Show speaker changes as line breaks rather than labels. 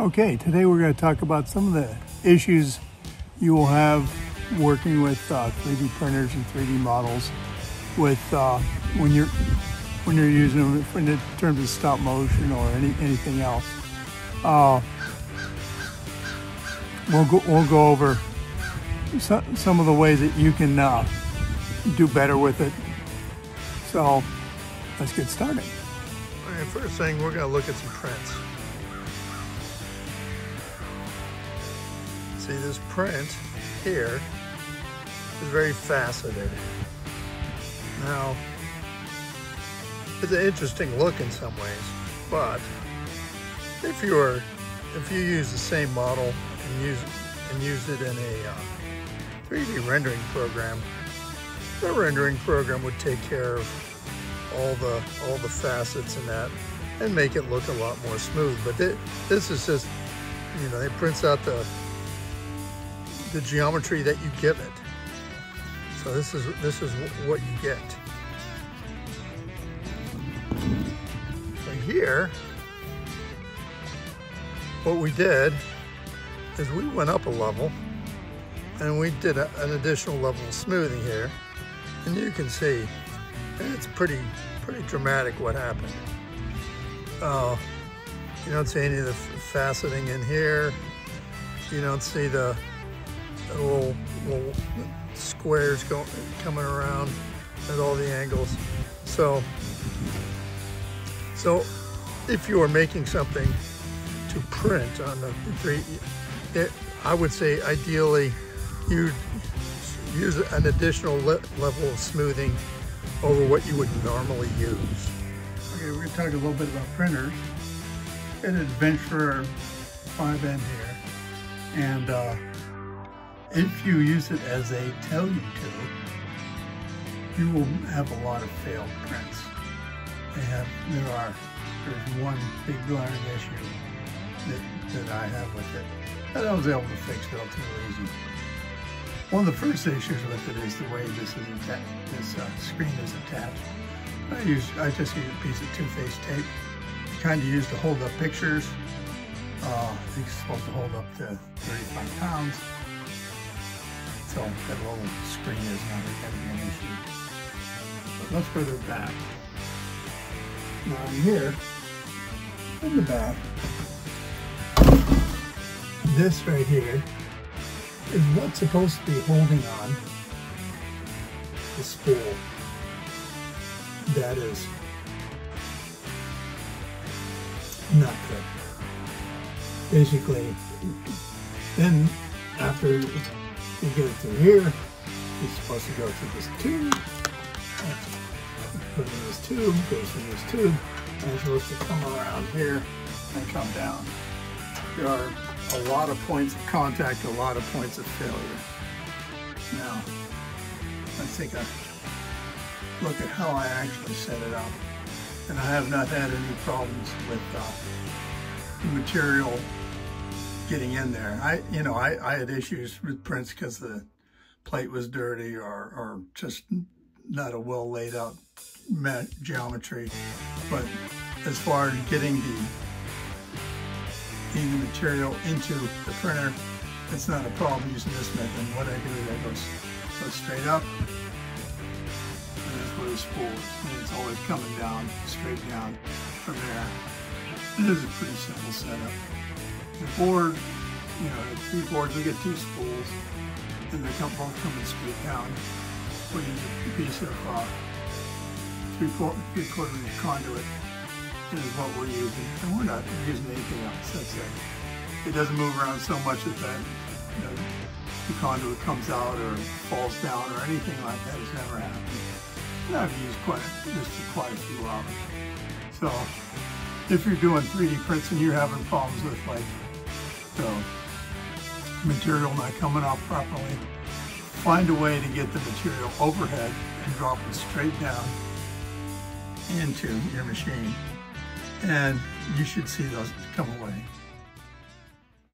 Okay, today we're going to talk about some of the issues you will have working with uh, 3D printers and 3D models with uh, when you're when you're using them in terms of stop motion or any, anything else. Uh, we'll go we'll go over some, some of the ways that you can uh, do better with it. So let's get started.
All right, first thing we're going to look at some prints. See this print here is very faceted. Now, it's an interesting look in some ways, but if you are if you use the same model and use and use it in a uh, 3D rendering program, the rendering program would take care of all the all the facets and that and make it look a lot more smooth. But th this is just, you know, it prints out the the geometry that you give it. So this is this is what you get. So here, what we did is we went up a level and we did a, an additional level of smoothing here. And you can see it's pretty pretty dramatic what happened. Uh, you don't see any of the faceting in here. You don't see the little, little squares going, coming around at all the angles. So, so if you are making something to print on the three, it, I would say ideally you use an additional le level of smoothing over what you would normally use.
Okay, we're to talk a little bit about printers. An Adventurer 5M here. And uh, if you use it as they tell you to, you will have a lot of failed prints. They have, there are, there's one big glaring issue that, that I have with it that I was able to fix relatively easy. One of the first issues with it is the way this is attached, this uh, screen is attached. I use, I just use a piece of two-face tape, kind of used to hold up pictures. Uh, it's supposed to hold up to 35 pounds. That little screen is not going to an issue. But let's further back. Now here, in the back, this right here is what's supposed to be holding on the spool. That is not good. Basically, then after you get it through here. It's supposed to go through this tube. Put in this tube, goes through this tube, and it's supposed to come around here and come down. There are a lot of points of contact, a lot of points of failure. Now, let's take a look at how I actually set it up. And I have not had any problems with uh, the material getting in there. I, you know, I, I had issues with prints because the plate was dirty or, or just not a well laid out geometry. But as far as getting the, getting the material into the printer, it's not a problem using this method. What I do is I go, go straight up, and that's where the spool is. And it's always coming down, straight down from there. It is a pretty simple setup the board, you know, the three boards, we get two spools, and they come both coming straight down. We use a piece of uh, three, four, three quarter inch conduit is what we're using, and we're not using anything else. That's it. It doesn't move around so much that you know, the conduit comes out or falls down or anything like that has never happened. And I've used quite this for quite a few hours. So if you're doing 3D prints and you're having problems with like the material not coming off properly, find a way to get the material overhead and drop it straight down into your machine. And you should see those come away.